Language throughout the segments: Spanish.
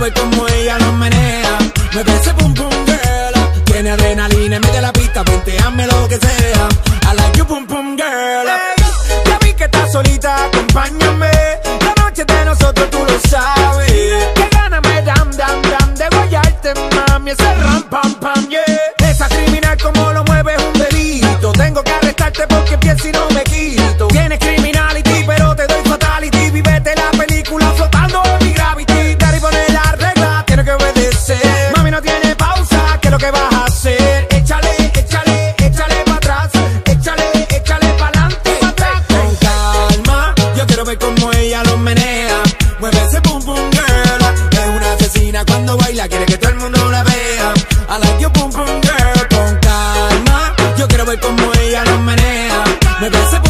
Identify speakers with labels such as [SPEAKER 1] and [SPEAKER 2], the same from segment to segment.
[SPEAKER 1] ver cómo ella lo menea. Mueve ese boom boom girl. Tiene adrenalina de la pista, venteame lo que sea. I like your boom boom girl. Ya vi que estás solita, acompáñame. La noche de nosotros tú lo sabes. Quiero ver cómo ella lo menea. Mueve ese boom boom girl. Es una asesina cuando baila, quiere que todo el mundo la vea. I like your boom boom girl. Con calma, yo quiero ver cómo ella lo menea. Mueve ese boom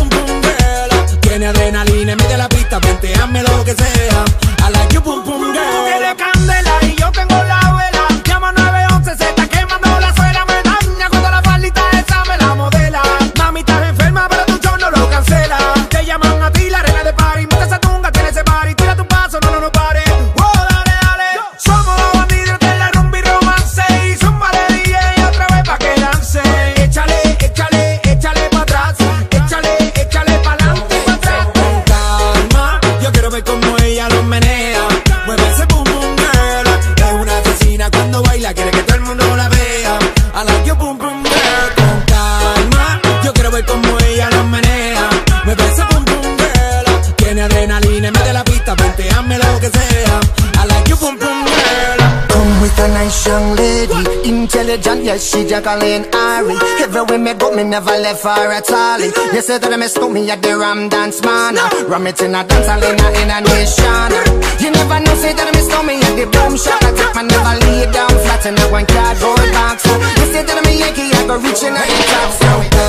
[SPEAKER 1] Tiene adrenalina de la pista, venteame lo que sea. I like your boom boom girl.
[SPEAKER 2] Come with a nice young lady, intelligent, yes, she Jacqueline Ari. Everywhere me go, me never left her at all. You say that I miss me at the Ram Dance Man. Ram it in a dance hall in a, nation. You never know, say that I miss me at the boom shop. I take my never lay down flat in a one cardboard box. You say that I'm a Yankee, I go reaching the top. So,